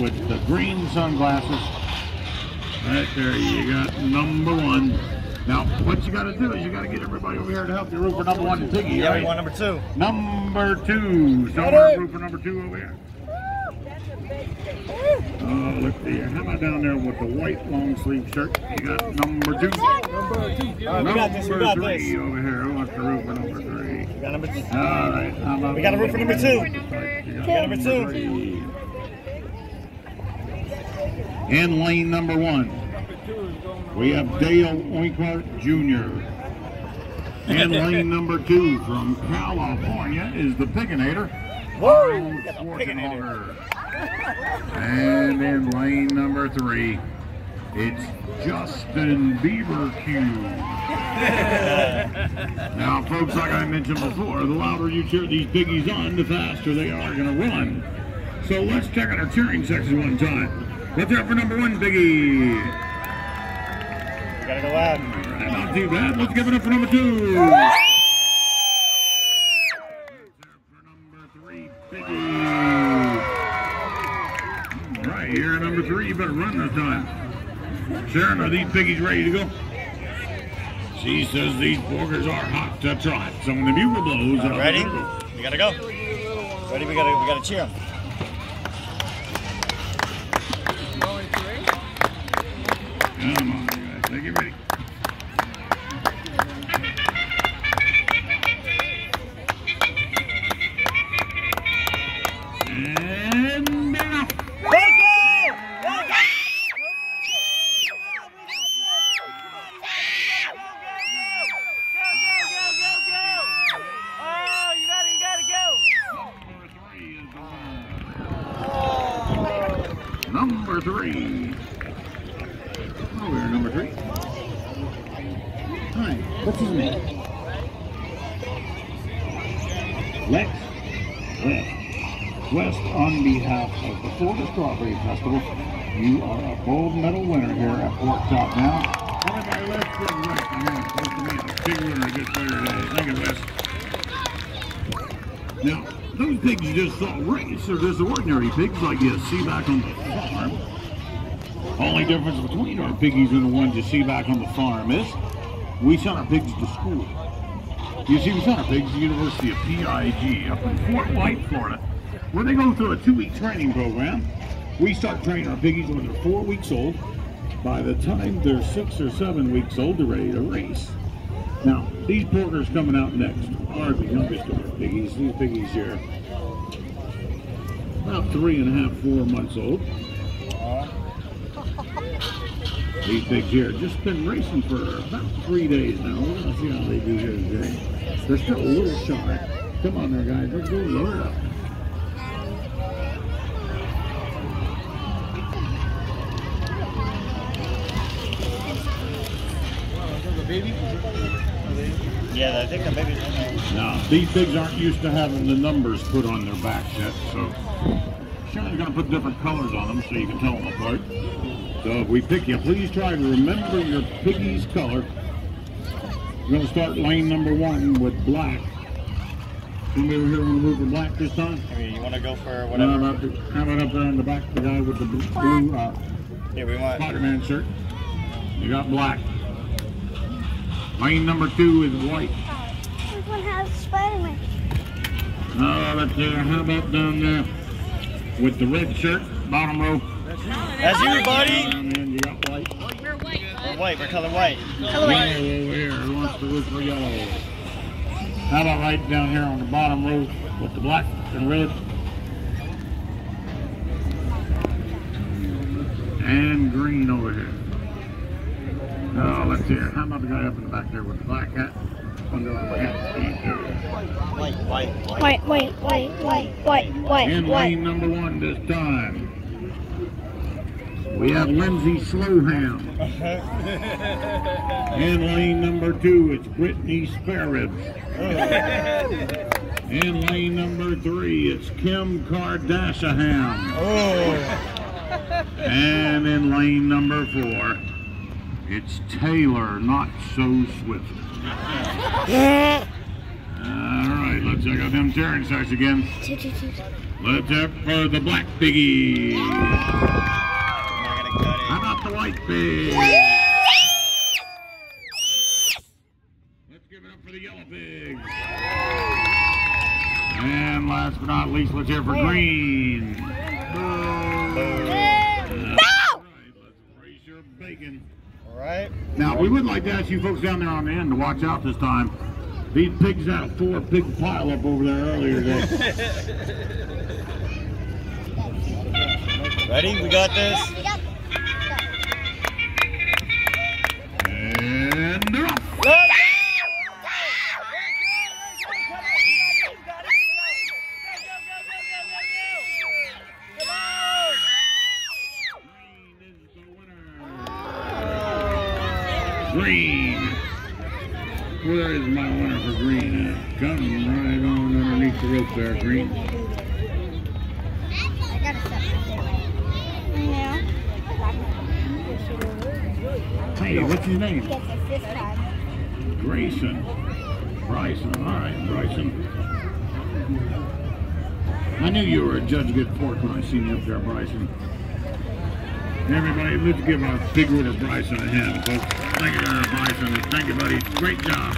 with the green sunglasses. Right there, you got number one. Now, what you got to do is you got to get everybody over here to help you root for number one Piggy. Yeah, right? we want number two. Number two. Someone root for number two over here. Oh, let's see. How about down there with the white long sleeve shirt? You got number two. Number two. All right, we got this. We got Number this. three over here. Who wants to root for number three? We got number two. All right. how about We got a root for number two. You got Number two. three. In lane number one, we have Dale Oinkwart Jr. In lane number two from California is the Pigginator. Woo! We got the Schwarzenegger. And in lane number three, it's Justin Bieber Q. now, folks, like I mentioned before, the louder you cheer these biggies on, the faster they are going to run. So let's check out our cheering section one time. Let's hear it for number one, Biggie. We gotta go loud. Right, not too bad. Let's give it up for number two. For number three, Biggie. All right, here at number three, you better run this time. Sharon, are these piggies ready to go? She says these porkers are hot to trot. So when the bugle blows, Uh, ready? We gotta go. Ready? We gotta we gotta cheer 'em. Come Lex West. West, on behalf of the Florida Strawberry Festival, you are a gold medal winner here at Pork Chop now. Let's give West a hand. Close to me. A big winner to get better today. Thank you, West. Now, those pigs you just saw race are just ordinary pigs like you see back on the farm. Only difference between our piggies and the ones you see back on the farm is we send our pigs to school. Pigs to the University of PIG up in Fort White, Florida, where they go through a two-week training program. We start training our piggies when they're four weeks old. By the time they're six or seven weeks old, they're ready to race. Now, these porkers coming out next are the youngest of our piggies. These piggies here, about three and a half, four months old. These pigs here just been racing for about three days now. We're gonna see how they do here today. They're still a little shy. Come on there, guys. Let's go load it up. Yeah, I think the baby's in there. Now, these pigs aren't used to having the numbers put on their backs yet, so Sharon's gonna put different colors on them so you can tell them apart. So if we pick you, please try to remember your piggy's color. We're gonna start lane number one with black. Somebody over here wanna move for black this time? I mean, you wanna go for How whatever? about, the- how about up there in the back, the guy with the blue uh, Here, we want. Spider-Man shirt? You got black. Lane number two is white. This one has Spider-Man. Oh, that's there. How about down there with the red shirt, bottom row? That's you, buddy. And then you got white. We're white. We're color white. Yellow over here. Who wants to root for yellow? How about right down here on the bottom row with the black and red? And green over here. Oh, let's see. How about the guy up in the back there with the black hat? Under the hat. White, white, white. Wait, wait, wait, wait, wait, wait, In wait. lane number one this time, we have Lindsay Slowham. In lane number two, it's Brittany Sparribs. In lane number three, it's Kim Kardashian. Oh. And in lane number four, it's Taylor Not So Swift. All right, let's check out them tearing sacks again. Let's have for the black piggy. I'm not How about the white pig? Let's give it up for the yellow pig. And last but not least, let's hear for green. Boom. All right, let's raise your bacon. All right. Now, we would like to ask you folks down there on the end to watch out this time. These pigs had a four pig pile up over there earlier today. Ready? We got this. Hey, what's his name? Gets us this time. Grayson. Bryson. All right, Bryson. I knew you were a judge good pork when I seen you up there, Bryson. Everybody, let's give a big round of Bryson a hand, folks. Thank you, Bryson. Thank you, buddy. Great job.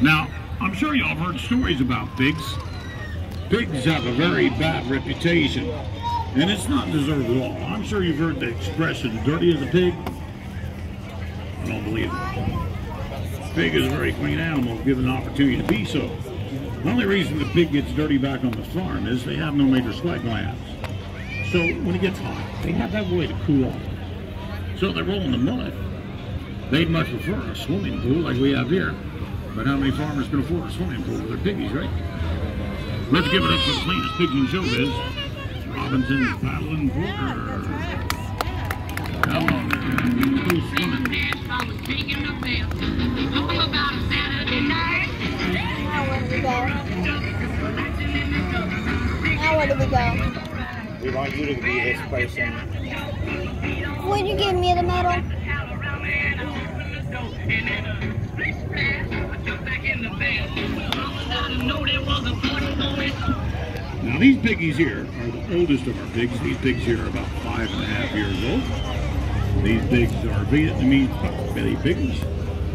Now, I'm sure y'all have heard stories about pigs. Pigs have a very bad reputation, and it's not deserved at all. I'm sure you've heard the expression, dirty as a pig. I don't believe it. Pig is a very clean animal, given the opportunity to be so. The only reason the pig gets dirty back on the farm is they have no major sweat glands. So when it gets hot, they have that way to cool off. So they roll in the mud. They'd much prefer a swimming pool like we have here. But how many farmers can afford a swimming pool with their piggies, right? Let's give it up for the cleanest pigs in showbiz. Robinson paddling Porter. Come on, man. Go swimming. Now where do we go? Now where do we go? We want you to be this person. Would you give me the medal? Now these piggies here are the oldest of our pigs. These pigs here are about five and a half years old. These pigs are Vietnamese belly pigs.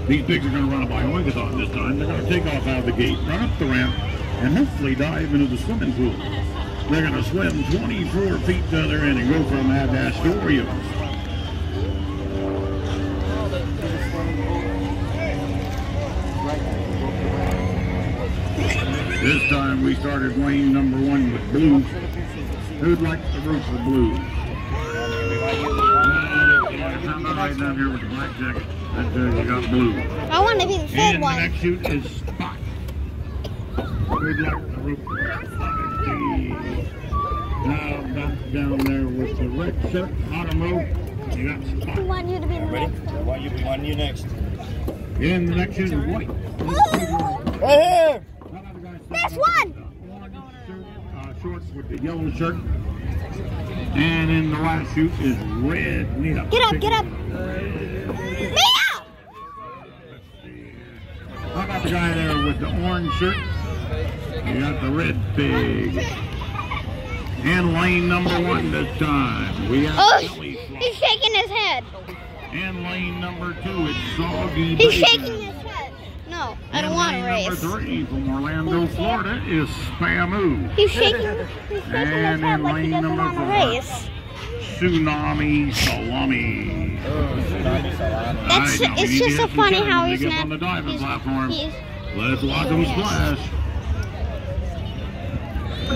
These pigs are going to run a bioinkathon this time. They're going to take off out of the gate, run up the ramp, and hopefully dive into the swimming pool. They're going to swim 24 feet to end and go from that to Astoria. This time we started lane number one with blue. Who'd like to root for blue? I'm right down here with the black jacket. That says you got blue. I want to be the third And the next shoot is Spot. Who'd like to root for Now back down there with the red shirt, bottom row, you got I Spot. want you to be the Ready? next We want you. We want you next. And the next shoot is White. Right here. Next one. Uh, shorts with the yellow shirt. And in the last shoot is red. Need a Get up, get up. Mia! How about the guy there with the orange shirt? You got the red pig. And lane number one this time. We have Oh, he's shaking his head. And lane number two, it's Soggy He's shaking his head. No, I don't want to lane race. Number three from Orlando, Florida is Spamu. He's shaking, he's shaking his And head in like he lane doesn't number want to four. race. Tsunami Salami. That's- All right, now it's just so funny how he's not- on the diving he's- platform. he's- Let's watch him splash. It's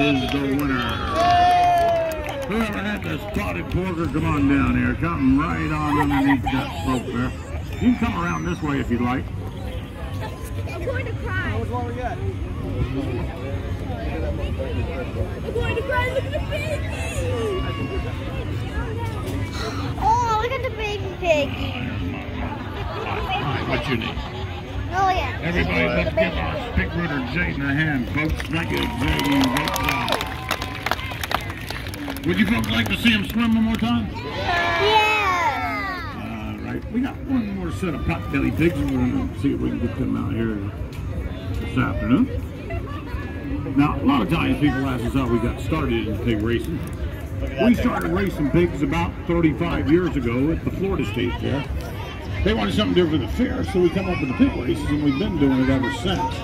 is the winner. Whoever had the spotted porter, come on down here. Come right on underneath that slope there. You can come around this way if you'd like. I'm going to cry. What's wrong with? I'm going to cry. Look at the baby. Oh, look at the baby pig. What's your name? Everybody, let's give our pick rooter Jaden a hand, folks. Thank you, Jaden. Would you folks like to see him swim one more time? Yeah. All right, we got one more set of pot-belly pigs, and we're going to see if we can get them out here this afternoon. Now, a lot of times people ask us how we got started in pig racing. Look at that We started racing pigs about 35 years ago at the Florida State Fair. They wanted something different the fair, so we come up with the pig races, and we've been doing it ever since.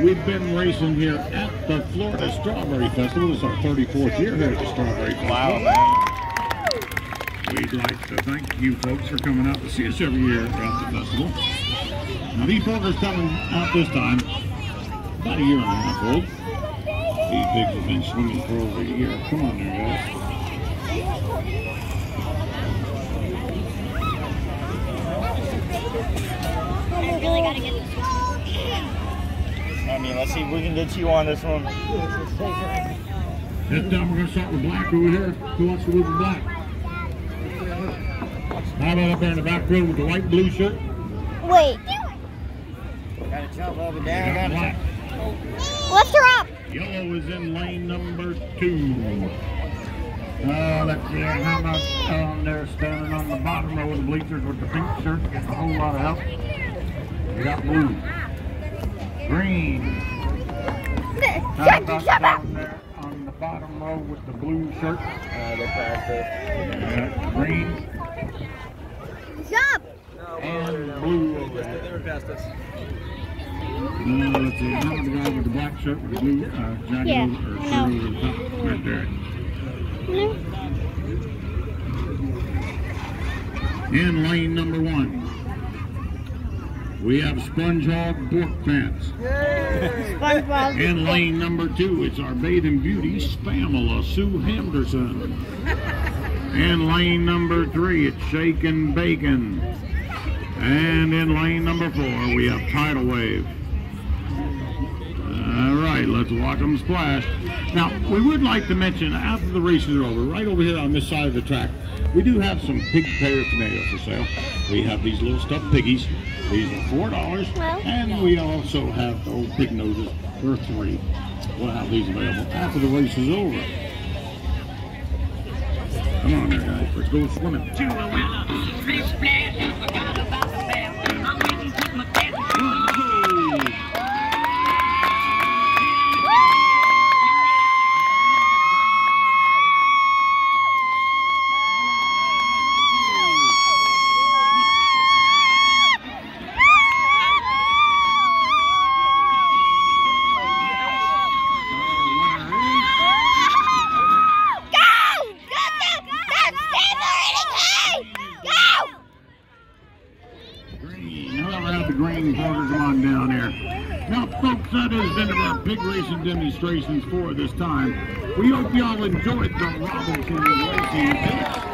We've been racing here at the Florida Strawberry Festival. This is our 34th year here at the Strawberry Festival. Wow, man. We'd like to thank you folks for coming out to see us every year at the festival. Now these builders coming out this time, about a year and a half old. These pigs have been swimming for over a year. Come on there, guys. We really gotta get this. I mean, let's see if we can get you on this one. This time we're gonna start with black over here. Who wants to move with black? How about up there in the back row with the white blue shirt? Wait. Gotta jump up and down. got Gotta black. Lift her up. Yellow is in lane number two. Uh, let's see, how about down there standing on the bottom row of the bleachers with the pink shirt, getting a whole lot of help. We got blue. Green. How Jump, about up. down there on the bottom row with the blue shirt? Uh, they passed us. Uh, green Jump. and blue over there. They were past us. Uh, let's see, how about the guy with the black shirt with the blue, uh, jacket Yeah, or I shirt know. over the top, right there. In lane number one, we have SpongeBob Pork Pants. SpongeBob. In lane number two, it's our bathing beauty, Spamela Sue Henderson. In lane number three, it's Shake and Bacon. And in lane number four, we have Tidal Wave. All right, let's watch them splash. Now, we would like to mention after the races are over, right over here on this side of the track, we do have some pig paraphernalia for sale. We have these little stuffed piggies. These are four dollars, Well. and we also have the old pig noses for three. We'll have these available after the race is over. Come on there, guys. Let's go swimming. For this time. We hope y'all enjoyed the Robinson Racing.